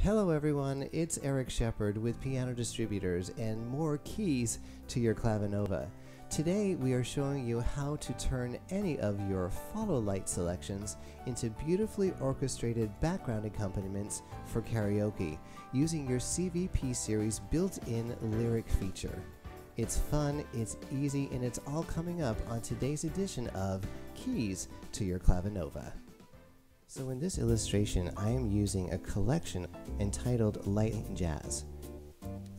Hello, everyone. It's Eric Shepard with Piano Distributors and more keys to your clavinova. Today, we are showing you how to turn any of your follow light selections into beautifully orchestrated background accompaniments for karaoke using your CVP series built in lyric feature. It's fun, it's easy, and it's all coming up on today's edition of Keys to Your Clavinova. So in this illustration, I am using a collection entitled Light Jazz,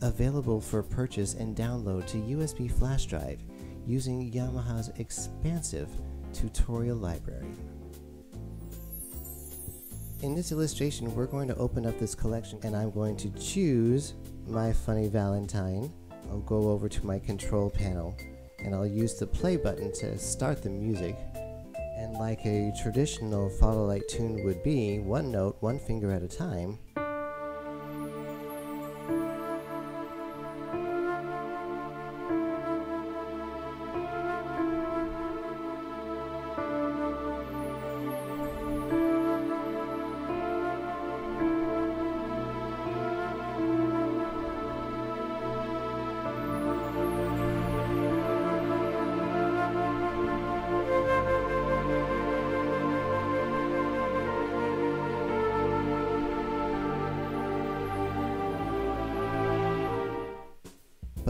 available for purchase and download to USB flash drive using Yamaha's expansive tutorial library. In this illustration, we're going to open up this collection and I'm going to choose my Funny Valentine. I'll go over to my control panel and I'll use the play button to start the music and like a traditional follow light tune would be, one note, one finger at a time,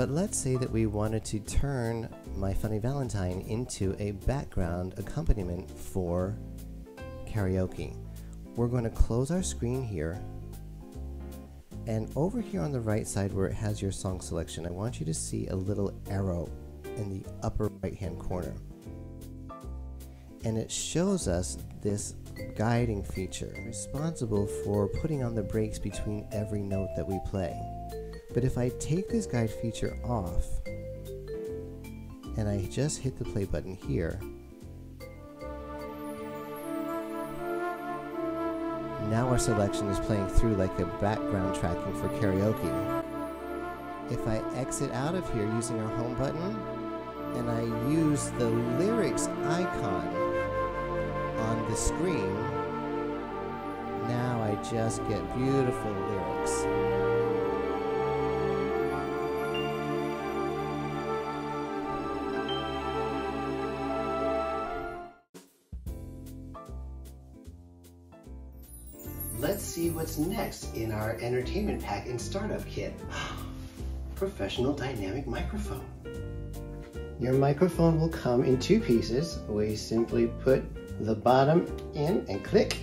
But let's say that we wanted to turn My Funny Valentine into a background accompaniment for karaoke. We're going to close our screen here. And over here on the right side where it has your song selection, I want you to see a little arrow in the upper right hand corner. And it shows us this guiding feature responsible for putting on the breaks between every note that we play. But if I take this guide feature off and I just hit the play button here, now our selection is playing through like a background tracking for karaoke. If I exit out of here using our home button and I use the lyrics icon on the screen, now I just get beautiful lyrics. Let's see what's next in our entertainment pack and startup kit. Professional dynamic microphone. Your microphone will come in two pieces. We simply put the bottom in and click.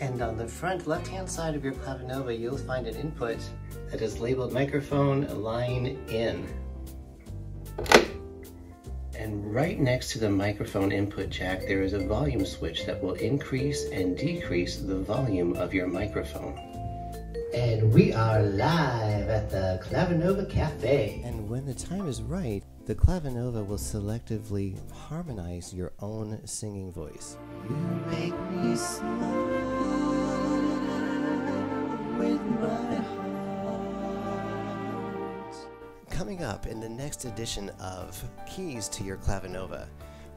And on the front left-hand side of your Clavinova, you'll find an input that is labeled microphone line in. And right next to the microphone input jack, there is a volume switch that will increase and decrease the volume of your microphone. And we are live at the Clavinova Cafe. And when the time is right, the Clavinova will selectively harmonize your own singing voice. You make me smile Coming up in the next edition of Keys to Your Clavinova,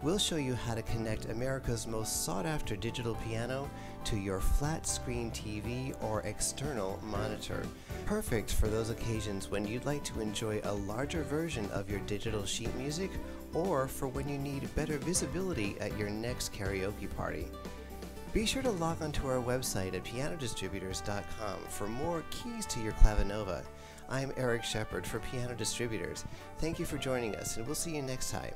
we'll show you how to connect America's most sought after digital piano to your flat screen TV or external monitor. Perfect for those occasions when you'd like to enjoy a larger version of your digital sheet music or for when you need better visibility at your next karaoke party. Be sure to log onto our website at pianodistributors.com for more keys to your clavinova I'm Eric Shepard for Piano Distributors. Thank you for joining us, and we'll see you next time.